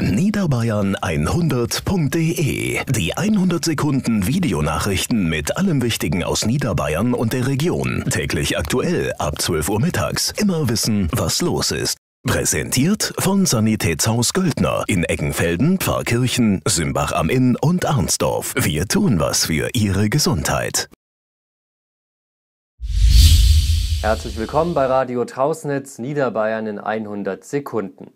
Niederbayern 100.de Die 100 Sekunden Videonachrichten mit allem Wichtigen aus Niederbayern und der Region. Täglich aktuell ab 12 Uhr mittags. Immer wissen, was los ist. Präsentiert von Sanitätshaus Göldner in Eggenfelden, Pfarrkirchen, Simbach am Inn und Arnsdorf. Wir tun was für Ihre Gesundheit. Herzlich willkommen bei Radio Trausnetz Niederbayern in 100 Sekunden.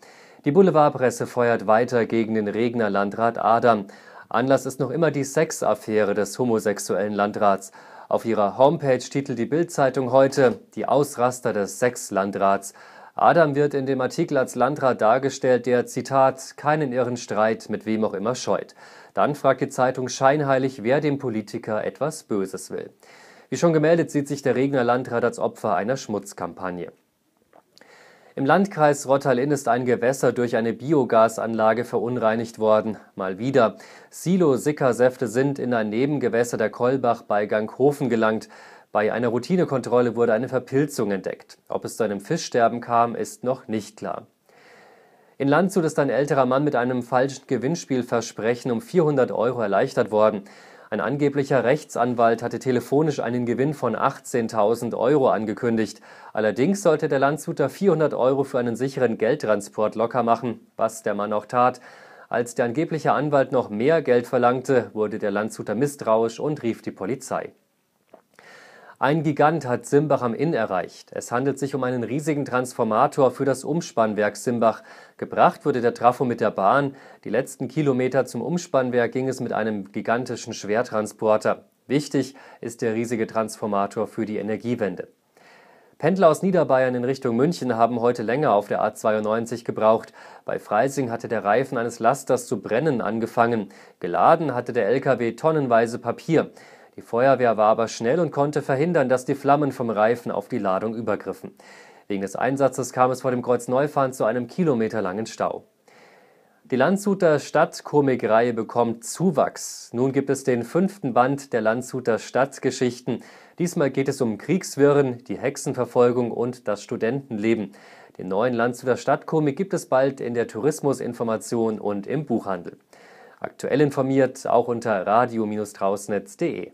Die Boulevardpresse feuert weiter gegen den Regner Landrat Adam. Anlass ist noch immer die Sexaffäre des homosexuellen Landrats. Auf ihrer Homepage titelt die Bildzeitung heute Die Ausraster des Sexlandrats. Adam wird in dem Artikel als Landrat dargestellt, der, Zitat, keinen irren Streit mit wem auch immer scheut. Dann fragt die Zeitung scheinheilig, wer dem Politiker etwas Böses will. Wie schon gemeldet, sieht sich der Regner Landrat als Opfer einer Schmutzkampagne. Im Landkreis Rottal-Inn ist ein Gewässer durch eine Biogasanlage verunreinigt worden. Mal wieder. Silo-Sickersäfte sind in ein Nebengewässer der Kolbach bei Ganghofen gelangt. Bei einer Routinekontrolle wurde eine Verpilzung entdeckt. Ob es zu einem Fischsterben kam, ist noch nicht klar. In Landshut ist ein älterer Mann mit einem falschen Gewinnspielversprechen um 400 Euro erleichtert worden. Ein angeblicher Rechtsanwalt hatte telefonisch einen Gewinn von 18.000 Euro angekündigt. Allerdings sollte der Landshuter 400 Euro für einen sicheren Geldtransport locker machen, was der Mann auch tat. Als der angebliche Anwalt noch mehr Geld verlangte, wurde der Landshuter misstrauisch und rief die Polizei. Ein Gigant hat Simbach am Inn erreicht. Es handelt sich um einen riesigen Transformator für das Umspannwerk Simbach. Gebracht wurde der Trafo mit der Bahn. Die letzten Kilometer zum Umspannwerk ging es mit einem gigantischen Schwertransporter. Wichtig ist der riesige Transformator für die Energiewende. Pendler aus Niederbayern in Richtung München haben heute länger auf der A92 gebraucht. Bei Freising hatte der Reifen eines Lasters zu brennen angefangen. Geladen hatte der LKW tonnenweise Papier. Die Feuerwehr war aber schnell und konnte verhindern, dass die Flammen vom Reifen auf die Ladung übergriffen. Wegen des Einsatzes kam es vor dem Kreuz Neufahren zu einem kilometerlangen Stau. Die Landshuter Stadtkomikreihe bekommt Zuwachs. Nun gibt es den fünften Band der Landshuter Stadtgeschichten. Diesmal geht es um Kriegswirren, die Hexenverfolgung und das Studentenleben. Den neuen Landshuter Stadtkomik gibt es bald in der Tourismusinformation und im Buchhandel. Aktuell informiert auch unter radio-trausnetz.de.